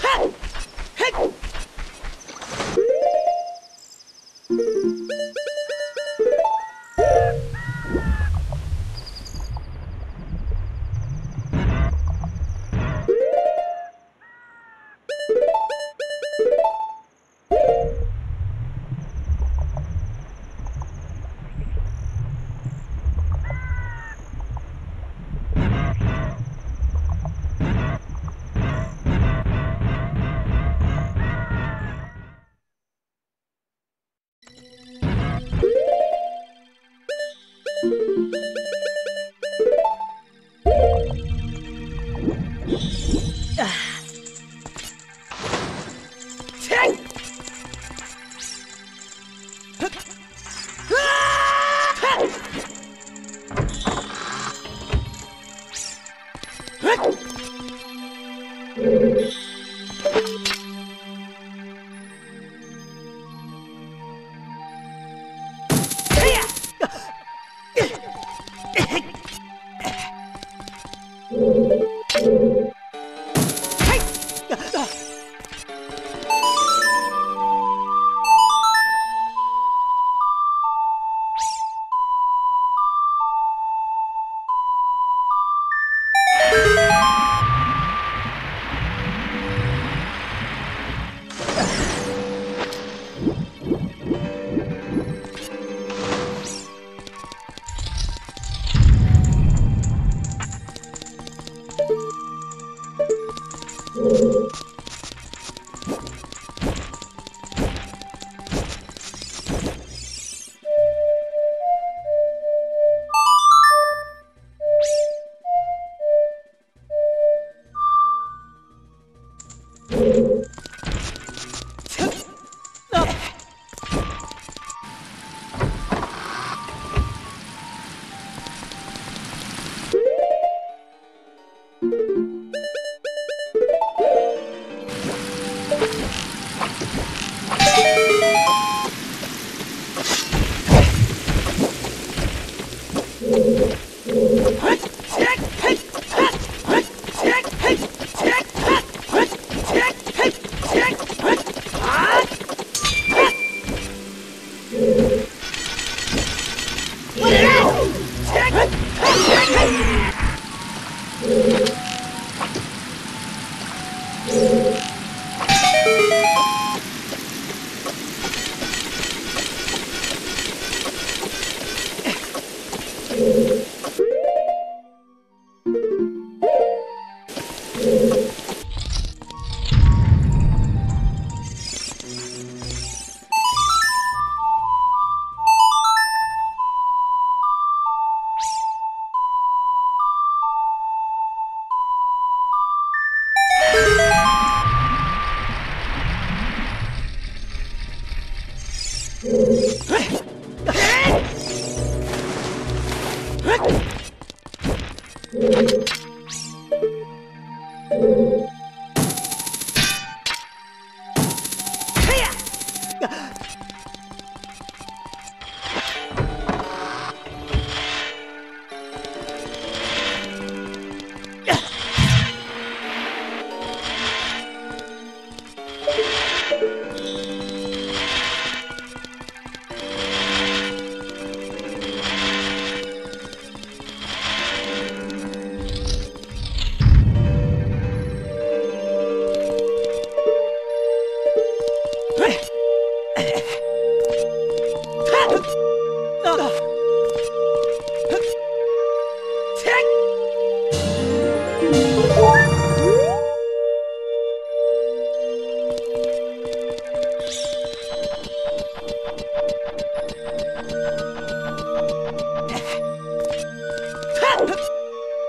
Ha!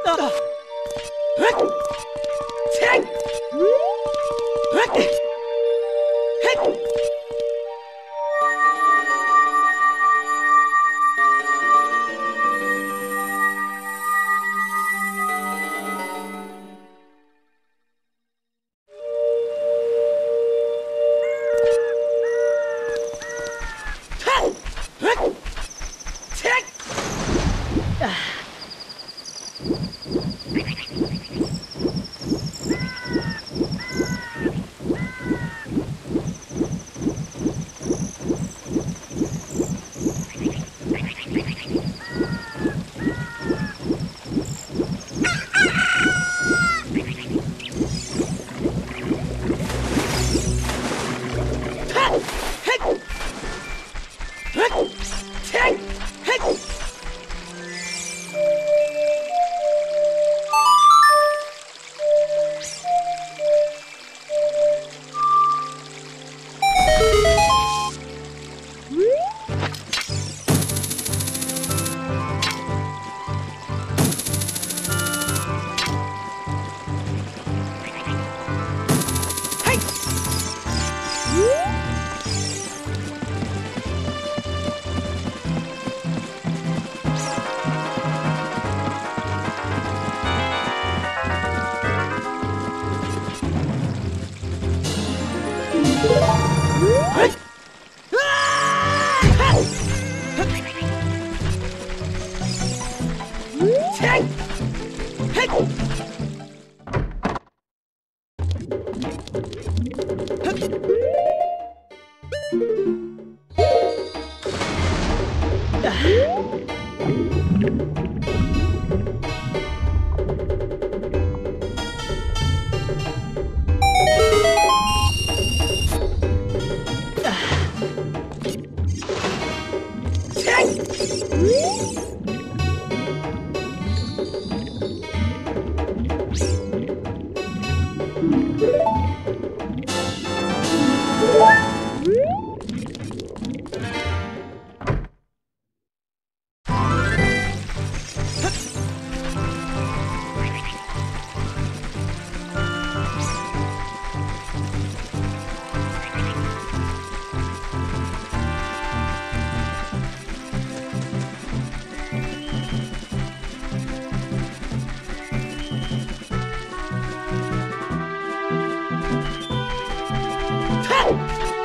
the...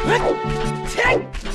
来起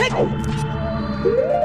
Hey!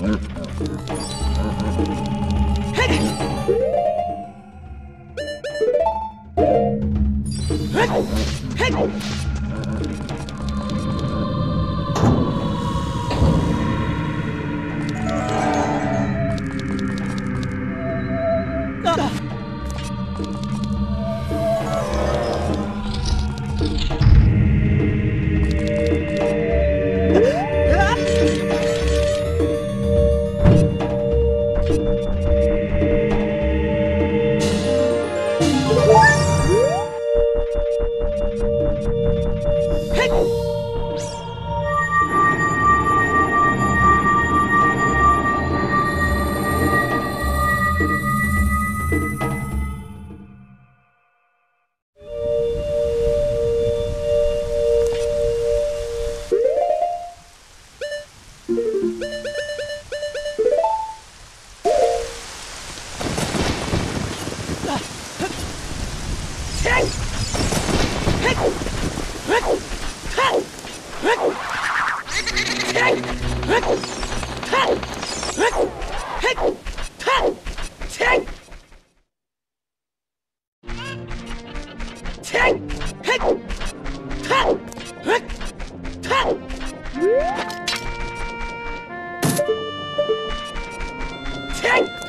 Hey! 停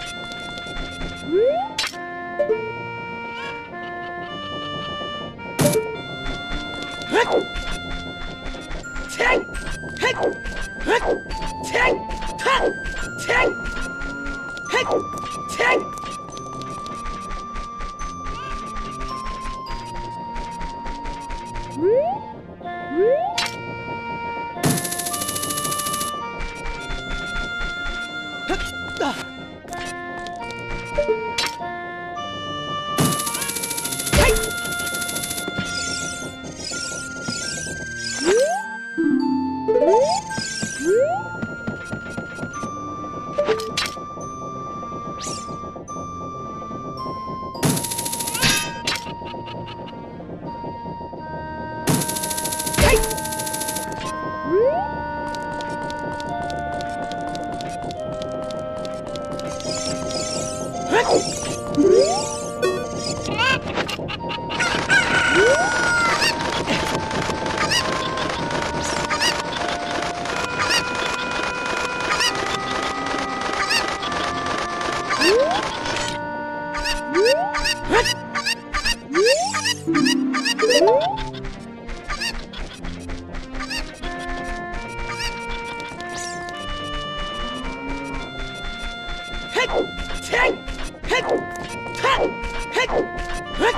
hết hết hết hết hết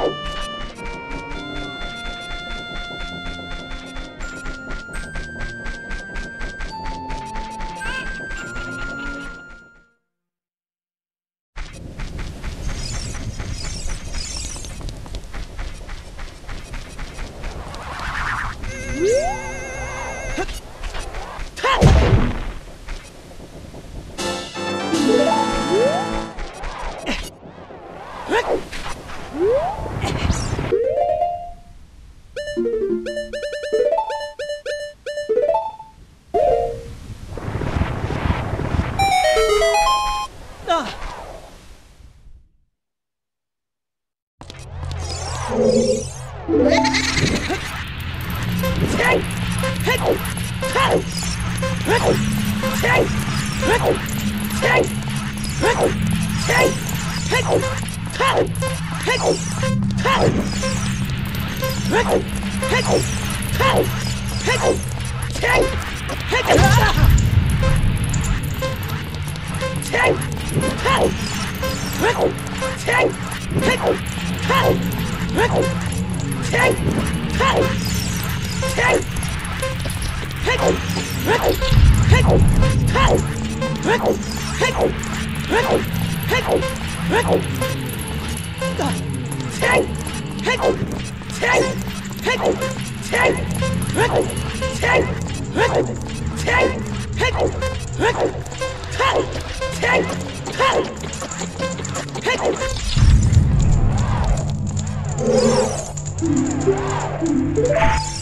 Yeah!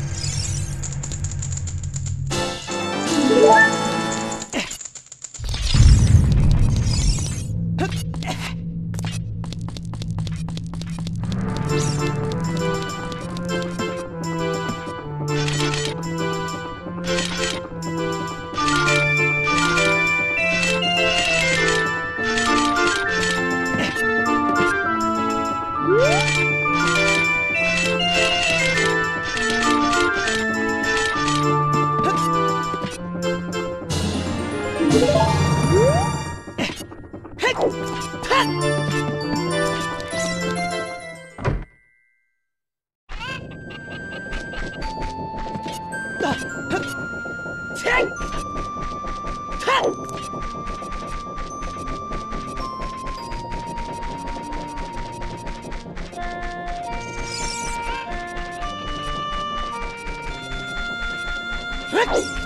Correct!